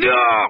No!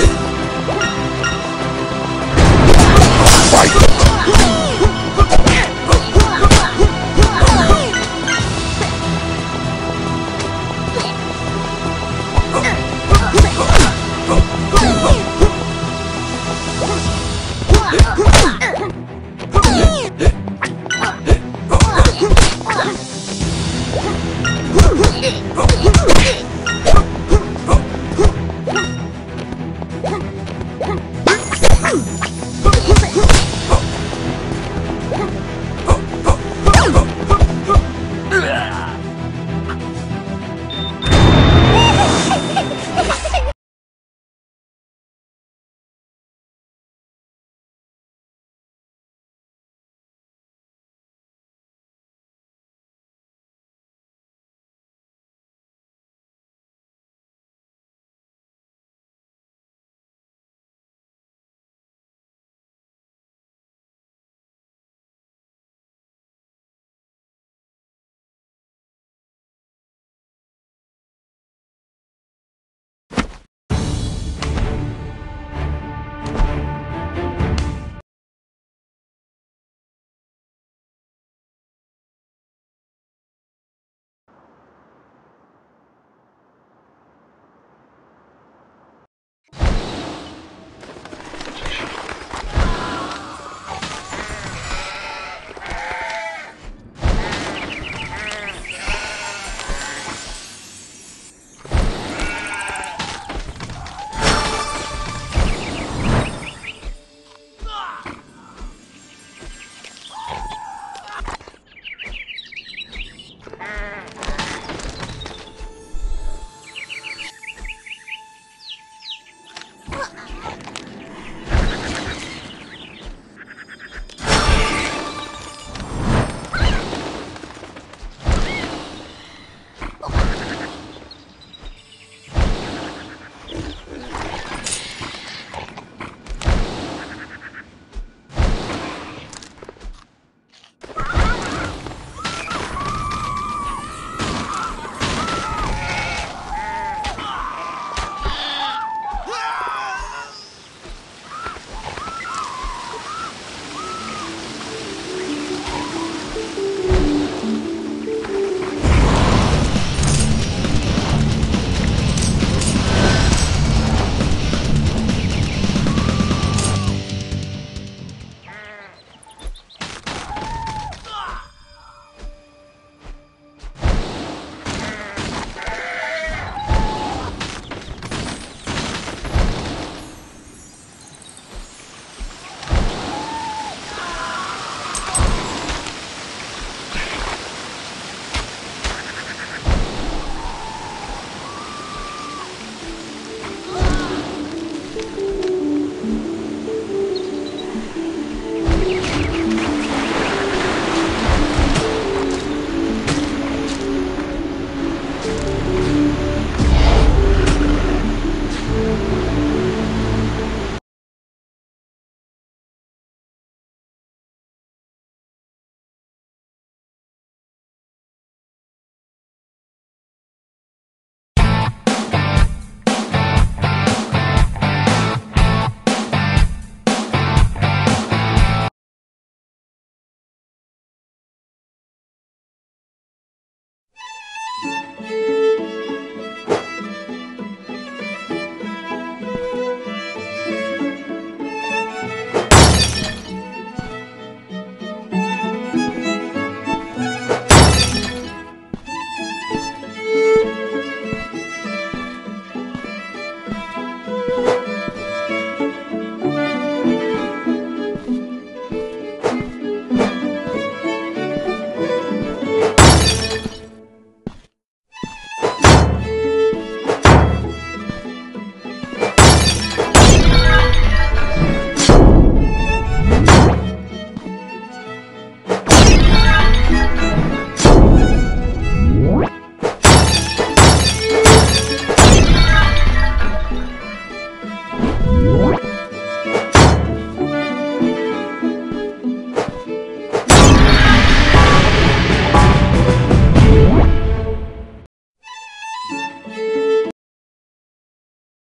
Shit!